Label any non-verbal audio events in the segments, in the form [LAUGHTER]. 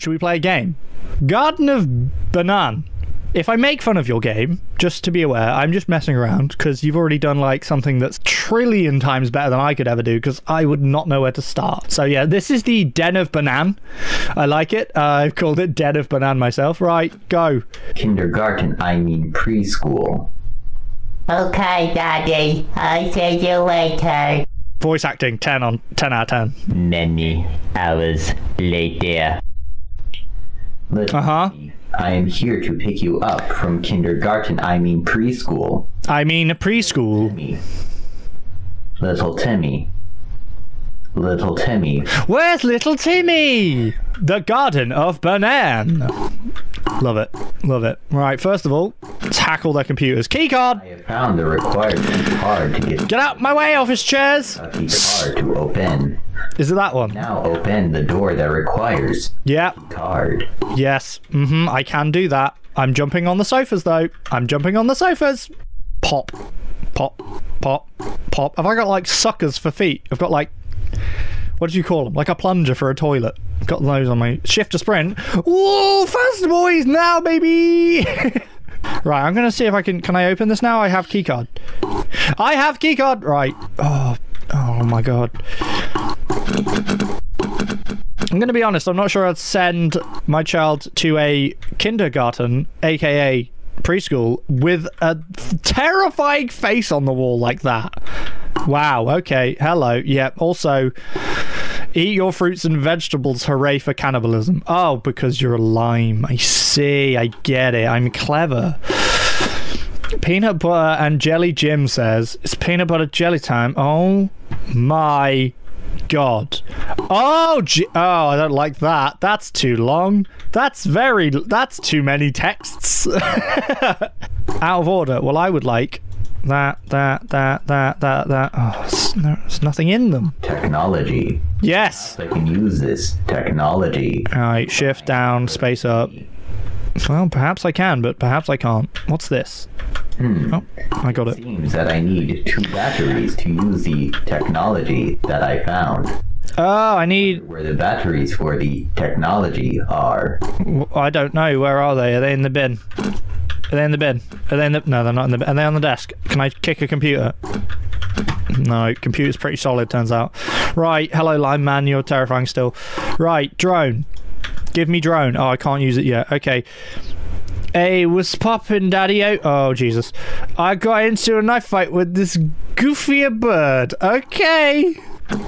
Should we play a game? Garden of Banan. If I make fun of your game, just to be aware, I'm just messing around because you've already done like something that's trillion times better than I could ever do because I would not know where to start. So yeah, this is the Den of Banan. I like it. Uh, I've called it Den of Banan myself. Right, go. Kindergarten, I mean preschool. Okay, Daddy. I'll see you later. Voice acting 10 on 10 out of 10. Many hours later. Little Uh-huh. I am here to pick you up from kindergarten, I mean preschool. I mean preschool. Timmy. Little Timmy. Little Timmy. Where's little Timmy? The Garden of Banan. Love it. Love it. Right, first of all, tackle their computers. Keycard! I have found the required key card to get Get out my way, office chairs! a key card to open. Is it that one? Now open the door that requires Yeah. card. Yes. Mm-hmm. I can do that. I'm jumping on the sofas though. I'm jumping on the sofas. Pop. Pop. Pop. Pop. Have I got like suckers for feet? I've got like what do you call them? Like a plunger for a toilet. Got those on my shift to sprint. Whoa, fast boys now, baby. [LAUGHS] right, I'm gonna see if I can. Can I open this now? I have keycard. I have keycard. Right. Oh, oh my god. I'm going to be honest, I'm not sure I'd send my child to a kindergarten, aka preschool, with a terrifying face on the wall like that. Wow, okay, hello. Yep, also, eat your fruits and vegetables, hooray for cannibalism. Oh, because you're a lime. I see, I get it. I'm clever. Peanut butter and jelly Jim says, it's peanut butter jelly time. Oh my god. Oh, G- oh, I don't like that. That's too long. That's very. That's too many texts. [LAUGHS] Out of order. Well, I would like that, that, that, that, that, that. Oh, no, there's nothing in them. Technology. Yes. I can use this technology. All right. Shift down, space up. Well, perhaps I can, but perhaps I can't. What's this? Hmm. Oh, I got it. Seems that I need two batteries to use the technology that I found. Oh, I need. Where the batteries for the technology are. I don't know. Where are they? Are they in the bin? Are they in the bin? Are they in the? No, they're not in the. bin. Are they on the desk? Can I kick a computer? No, computer's pretty solid. Turns out. Right. Hello, lime man. You're terrifying still. Right, drone. Give me drone. Oh, I can't use it yet. Okay. Hey, what's poppin', daddy? Oh, oh, Jesus. I got into a knife fight with this goofier bird. Okay.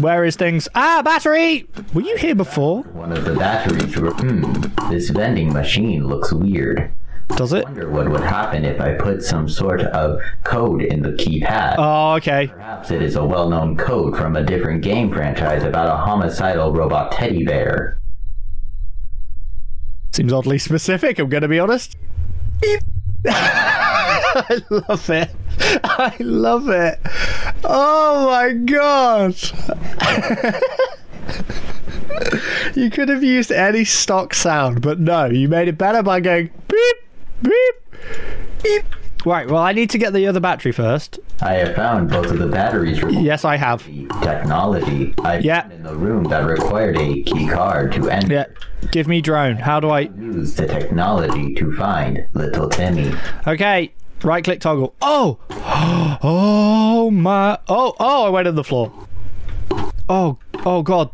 Where is things? Ah, battery! Were you here before? One of the batteries were. Hmm, this vending machine looks weird. Does it? wonder what would happen if I put some sort of code in the keypad. Oh, okay. Perhaps it is a well known code from a different game franchise about a homicidal robot teddy bear. Seems oddly specific, I'm going to be honest. [LAUGHS] I love it. I love it. Oh my god. [LAUGHS] you could have used any stock sound, but no, you made it better by going beep, beep, beep. Right, well, I need to get the other battery first. I have found both of the batteries Yes, I have. technology I Yeah. in the room that required a key card to enter. Yeah, give me drone. How do I. Use the technology to find little Timmy. Okay, right click toggle. Oh! [GASPS] Oh my. Oh, oh, I went in the floor. Oh, oh god.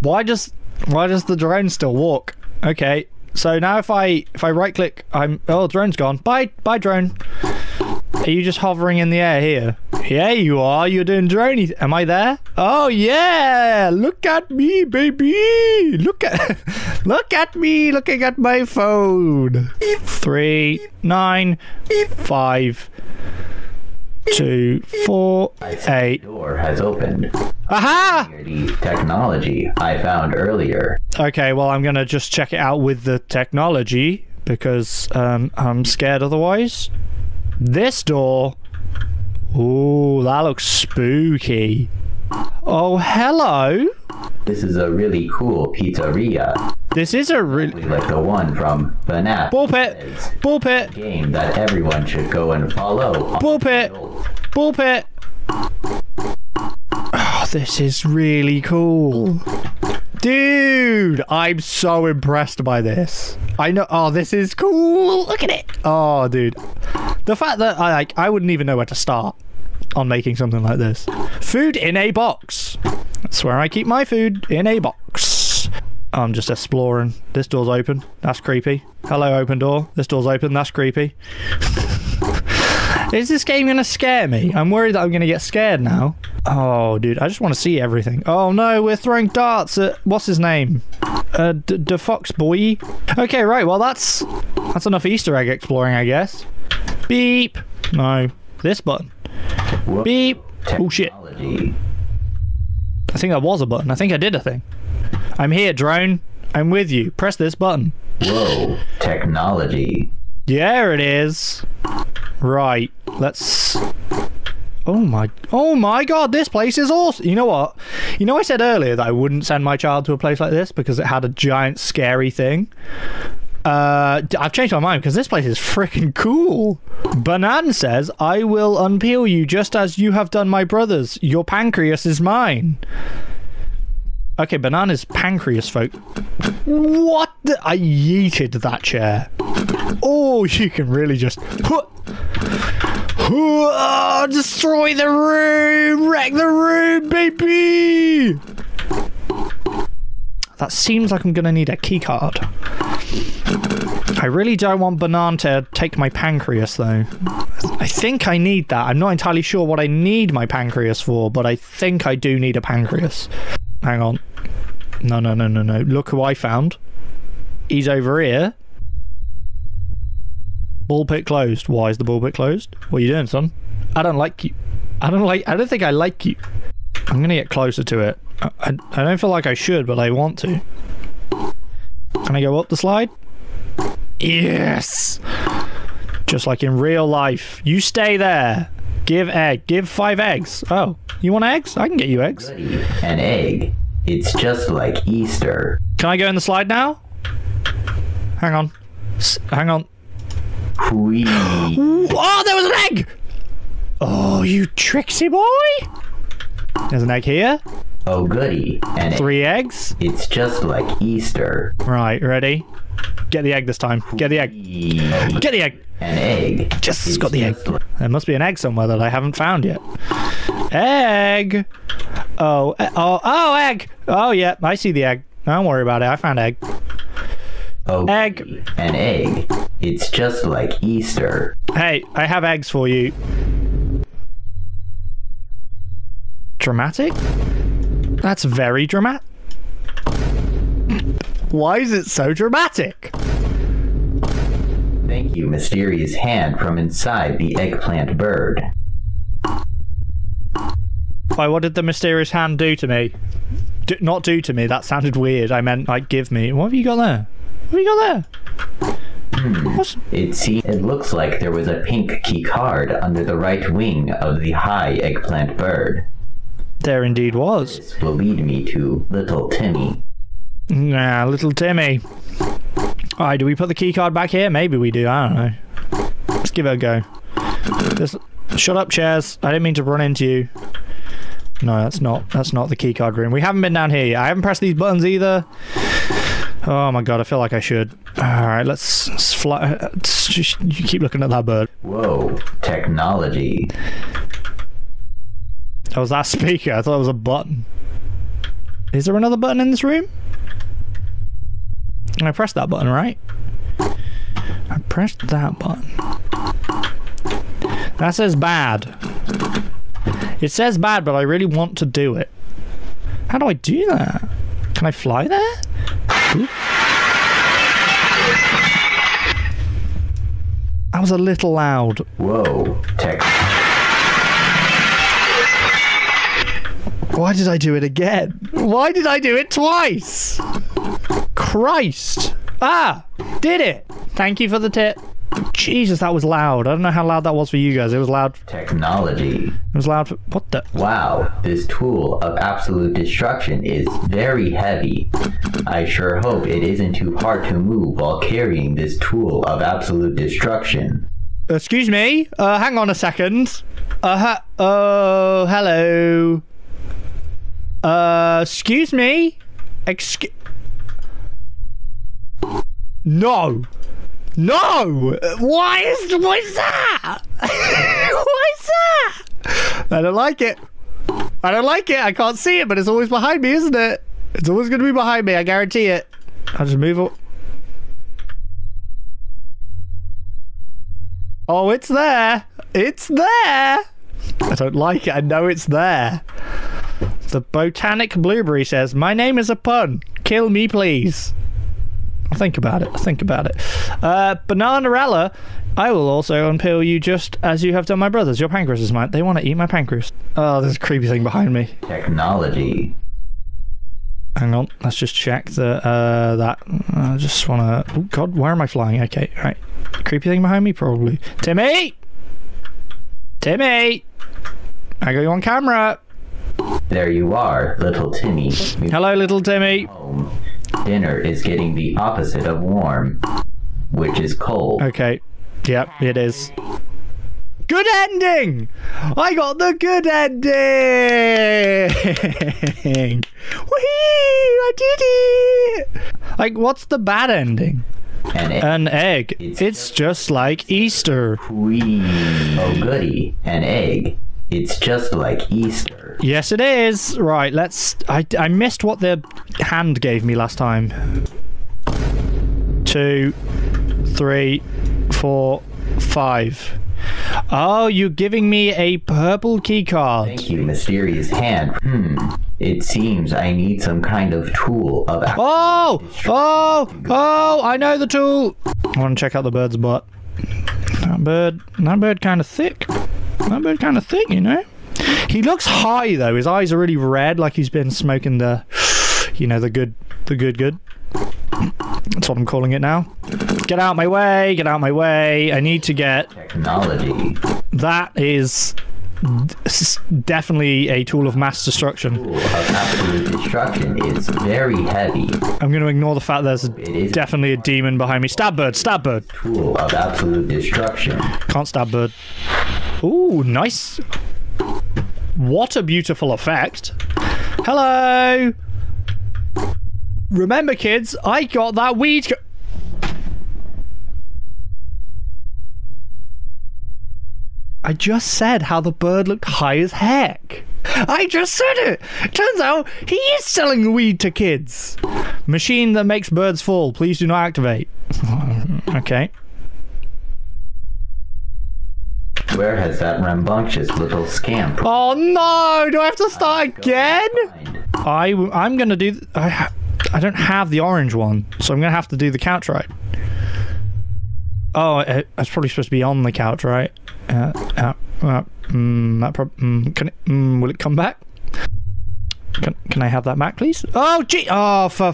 Why does why does the drone still walk? Okay. So now if I if I right click, I'm oh drone's gone. Bye bye drone. Are you just hovering in the air here? Yeah, you are. You're doing droney. Am I there? Oh yeah! Look at me, baby. Look at [LAUGHS] look at me looking at my phone. Three, nine, five, two, four, eight. Door has opened. Aha! The technology I found earlier. Okay, well I'm gonna just check it out with the technology because um, I'm scared otherwise. This door. Ooh, that looks spooky. Oh, hello. This is a really cool pizzeria, This is a really like the one from FNAF. ball pit. It's Ball pit. game that everyone should go and follow. Ball pit. Ball pit. Oh, this is really cool. Dude, I'm so impressed by this. I know. Oh, this is cool. Look at it. Oh, dude. The fact that I like, I wouldn't even know where to start on making something like this. Food in a box. That's where I keep my food in a box. I'm just exploring. This door's open. That's creepy. Hello, open door. This door's open. That's creepy. Is this game gonna scare me? I'm worried that I'm gonna get scared now. Oh, dude, I just want to see everything. Oh no, we're throwing darts at what's his name? Uh, the Fox Boy. Okay, right. Well, that's that's enough Easter egg exploring, I guess. Beep. No, this button. Beep. Oh shit. I think that was a button. I think I did a thing. I'm here, drone. I'm with you. Press this button. Whoa. Technology. There it is. Right. Let's. Oh my! Oh my God! This place is awesome. You know what? You know I said earlier that I wouldn't send my child to a place like this because it had a giant scary thing. Uh, I've changed my mind because this place is freaking cool. Banan says, "I will unpeel you just as you have done my brothers. Your pancreas is mine." Okay, Banana's pancreas, folk. What? The? I yeeted that chair. Oh, [LAUGHS] you can really just. Huh. Huh, destroy the room! Wreck the room, baby! That seems like I'm gonna need a keycard. I really don't want Banan to take my pancreas, though. I think I need that. I'm not entirely sure what I need my pancreas for, but I think I do need a pancreas. Hang on. No, no, no, no, no. Look who I found. He's over here. Ball pit closed. Why is the ball pit closed? What are you doing, son? I don't like you. I don't like. I don't think I like you. I'm gonna get closer to it. I, I, I don't feel like I should, but I want to. Can I go up the slide? Yes. Just like in real life. You stay there. Give egg. Give five eggs. Oh, you want eggs? I can get you eggs. An egg. It's just like Easter. Can I go in the slide now? Hang on. S- hang on. Whee. [GASPS] Oh, there was an egg! Oh, you tricksy boy! There's an egg here. Oh goody. An egg. Three eggs. It's just like Easter. Right, ready? Get the egg this time. Get the egg. Get the egg. An egg. Just got the egg. There must be an egg somewhere that I haven't found yet. Egg. Oh, oh, oh, egg. Oh, yeah, I see the egg. Don't worry about it. I found egg. Oh, Egg. An egg. It's just like Easter. Hey, I have eggs for you. Dramatic? That's very dramatic. Why is it so dramatic? Thank you, mysterious hand from inside the eggplant bird. Why, what did the mysterious hand do to me? Do, not do to me, that sounded weird. I meant, like, give me. What have you got there? What have you got there? Hmm. What's, It see it looks like there was a pink key card under the right wing of the high eggplant bird. there indeed was. This will lead me to little Timmy. Nah, little Timmy. Alright, do we put the key card back here? Maybe we do. I don't know. Let's give it a go. This, shut up, chairs. I didn't mean to run into you. No, that's not. That's not the key card room. We haven't been down here yet. I haven't pressed these buttons either. Oh my god, I feel like I should. All right, let's, let's fly. You keep looking at that bird. Whoa, technology. That was that speaker. I thought it was a button. Is there another button in this room? I pressed that button, right? I pressed that button. That says bad. It says bad, but I really want to do it. How do I do that? Can I fly there? Oop. That was a little loud. Whoa, tech. Why did I do it again? Why did I do it twice? Christ. Ah, did it. Thank you for the tip. Jesus, that was loud. I don't know how loud that was for you guys. It was loud. Technology. It was loud. For, what the? Wow, this tool of absolute destruction is very heavy. I sure hope it isn't too hard to move while carrying this tool of absolute destruction. Excuse me. Uh, hang on a second. Uh, ha- oh, hello. Uh, excuse me. Excuse. No. No. Why is what is that? [LAUGHS] what is that? I don't like it. I don't like it. I can't see it, but it's always behind me, isn't it? It's always going to be behind me. I guarantee it. I'll just move. o- Oh, it's there. It's there. I don't like it. I know it's there. The botanic blueberry says, "My name is a pun. Kill me, please." I'll think about it. I'll think about it. Uh, Bananarella, I will also unpeel you just as you have done my brothers. Your pancreas is mine. They want to eat my pancreas. Oh, there's a creepy thing behind me. Technology. Hang on, let's just check the uh, that. I just want to. Oh God, where am I flying? Okay, right. Creepy thing behind me, probably. Timmy, Timmy, I got you on camera. There you are, little Timmy. Hello, little Timmy. home. Dinner is getting the opposite of warm, which is cold. Okay, yep, it is. Good ending! I got the good ending! [LAUGHS] Whee! I did it! Like, what's the bad ending? And it, An egg. It's just like Easter. Whee! Oh goody, an egg. It's just like Easter. Yes, it is. Right, let's. I, I missed what the hand gave me last time. Two, three, four, five. Oh, you're giving me a purple key card. Thank you, mysterious hand. Hmm. It seems I need some kind of tool of Oh! Oh! Oh! I know the tool! I want to check out the bird's butt. That bird. That bird kind of thick. That bird kind of thick, you know? He looks high, though. His eyes are really red, like he's been smoking the. You know, the good. The good, good. That's what I'm calling it now. Get out my way! Get out my way! I need to get. technology. That is. Definitely a tool of mass destruction. Tool of absolute destruction is very heavy. I'm going to ignore the fact there's is definitely a demon behind me. Stab bird, stab bird. tool of absolute destruction. Can't stab bird. Ooh, nice. What a beautiful effect. Hello. Remember, kids, I got that weed. I just said how the bird looked high as heck. I just said it. Turns out he is selling weed to kids. Machine that makes birds fall. Please do not activate. [LAUGHS] Okay. Where has that rambunctious little scamp Oh no! Do I have to start again? I I'm gonna do. I I don't have the orange one, so I'm gonna have to do the couch right. Oh, I, probably supposed to be on the couch, right? Uh, uh, uh, mm, that prob- mm, can it, mm, will it come back? Can Can I have that back, please? Oh gee! Oh for.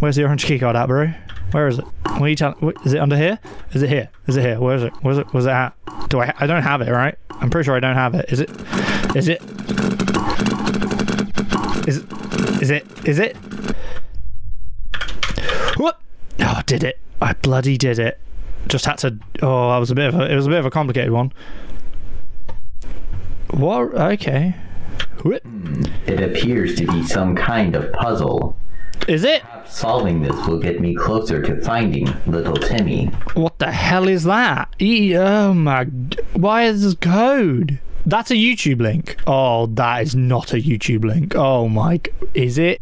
Where's the orange key card at, bro? Where is it? What are you telling? Is it under here? Is it here? Is it here? Where is it? Where's it? Where's it at? Do I? I don't have it, right? I'm pretty sure I don't have it. Is it? Is it? Is it? Is it? Is it? Whoop! Oh, did it! I bloody did it. Just had to. Oh, that was a bit of a. It was a bit of a complicated one. What? Okay. Whoop. Hmm, it appears to be some kind of puzzle. Is it? Solving this will get me closer to finding little Timmy. What the hell is that? E- oh my. Why is this code? That's a YouTube link. Oh, that is not a YouTube link. Oh my. Is it?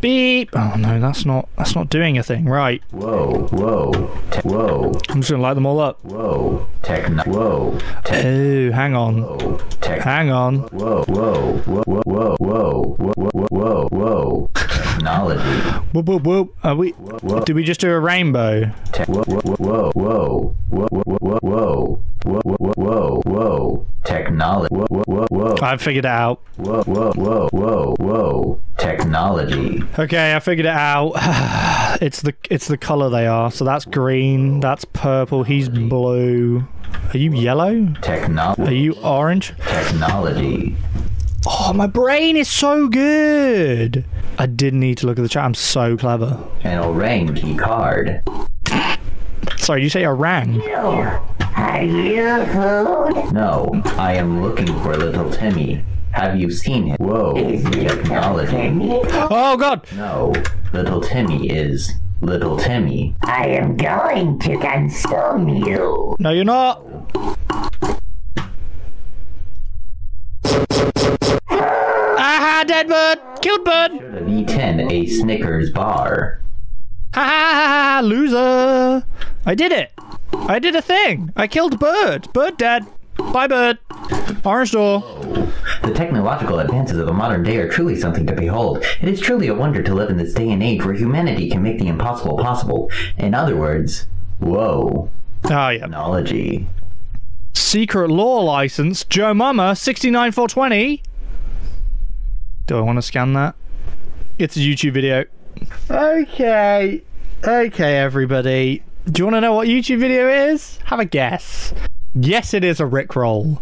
Beep. Oh no, that's not. That's not doing a thing. Right. Whoa, whoa, te- whoa, I'm just gonna light them all up. whoa, techno, whoa, te- Oh, hang on. whoa, tech, Hang on. whoa, whoa, whoa, whoa, whoa, whoa, whoa, whoa, whoa, whoa, technology, Whoop whoop whoop. Are we? whoa, Did we just do a rainbow? te- whoa, whoa, whoa, whoa, whoa, whoa, whoa, whoa, whoa, whoa, whoa, whoa, technology, whoa, whoa, whoa, whoa, I figured it out. whoa, whoa, whoa, whoa, whoa, technology, Okay, I figured it out. [SIGHS] it's the it's the color they are. So that's green. That's purple. He's blue. Are you yellow? Technology. Are you orange? technology. Oh, my brain is so good. I didn't need to look at the chat. I'm so clever. An orange key card. Sorry, you say orang? You Are you food? No, I am looking for little Timmy. Have you seen him? Whoa, Is it technology. Timmy? Oh god! No, little Timmy is little Timmy. I am going to consume you. No, you're not. Aha! Dead bird! Killed bird! Should have eaten a Snickers bar. Ha ha ha ha! Loser! I did it! I did a thing! I killed bird! Bird dead! Bye, bird! Orange door. The technological advances of the modern day are truly something to behold. It is truly a wonder to live in this day and age where humanity can make the impossible possible. In other words, whoa, Oh, yeah. technology. Secret law license. Joe Mama, 69420. Do I want to scan that? It's a YouTube video. Okay. Okay, everybody. Do you want to know what YouTube video is? Have a guess. Yes, it is a Rickroll.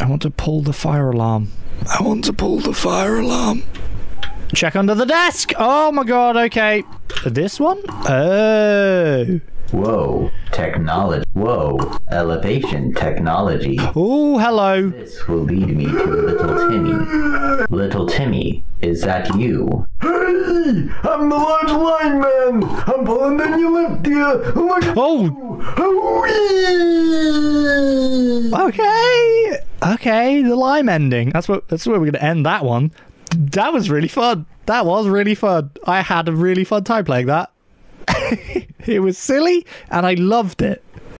I want to pull the fire alarm. I want to pull the fire alarm. Check under the desk. Oh my god, okay. This one? Oh. Whoa, technology. Whoa, elevation technology. Oh, hello. This will lead me to little Timmy. Little Timmy, is that you? Hey, I'm the large lime man. I'm pulling down your left ear. Look at Oh, Hooey! Okay. Okay, the lime ending. That's what that's where we're gonna end that one. That was really fun. That was really fun. I had a really fun time playing that. [LAUGHS] it was silly and I loved it.